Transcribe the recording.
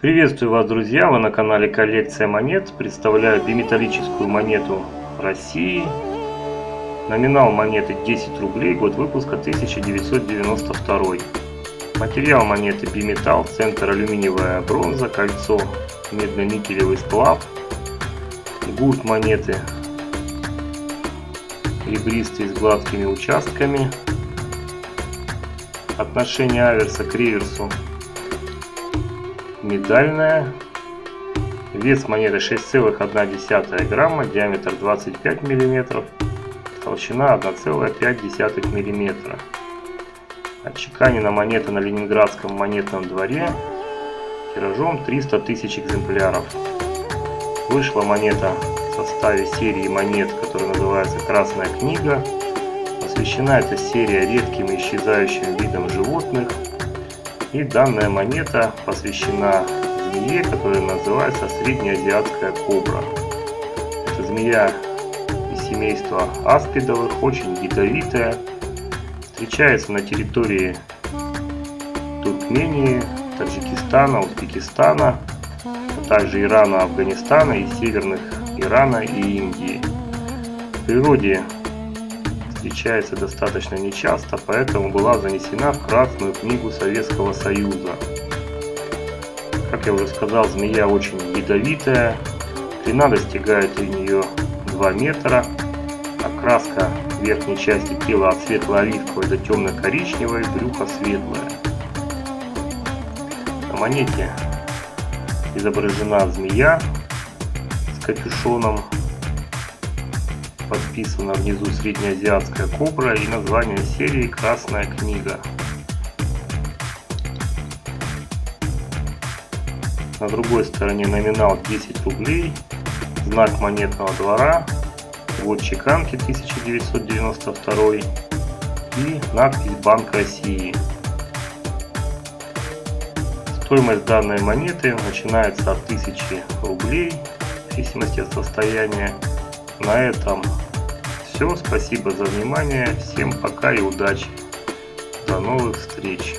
Приветствую вас, друзья! Вы на канале Коллекция монет. Представляю биметаллическую монету России. Номинал монеты 10 рублей, год выпуска 1992. Материал монеты биметалл, центр алюминиевая бронза, кольцо медно-никелевый сплав. Гурт монеты ребристый с гладкими участками. Отношение аверса к реверсу медальная. Вес монеты 6,1 грамма, диаметр 25 мм, толщина 1,5 мм. Отчеканена монета на Ленинградском монетном дворе тиражом 300 тысяч экземпляров. Вышла монета в составе серии монет, которая называется «Красная книга». Посвящена эта серия редким и исчезающим видам животных – и данная монета посвящена змее, которая называется среднеазиатская кобра. Это змея из семейства аспидовых, очень ядовитая. Встречается на территории Туркмении, Таджикистана, Узбекистана, а также Ирана, Афганистана и северных Ирана и Индии. В природе встречается достаточно нечасто, поэтому была занесена в Красную книгу Советского Союза. Как я уже сказал, змея очень ядовитая, длина достигает у нее 2 метра, окраска верхней части тела от светло-оливковой до темно-коричневой, брюхо светлое. На монете изображена змея с капюшоном подписана внизу среднеазиатская кобра и название серии Красная книга. На другой стороне номинал 10 рублей, знак монетного двора, год чеканки 1992 и надпись Банк России. Стоимость данной монеты начинается от 1000 рублей в зависимости от состояния на этом все. Спасибо за внимание. Всем пока и удачи. До новых встреч.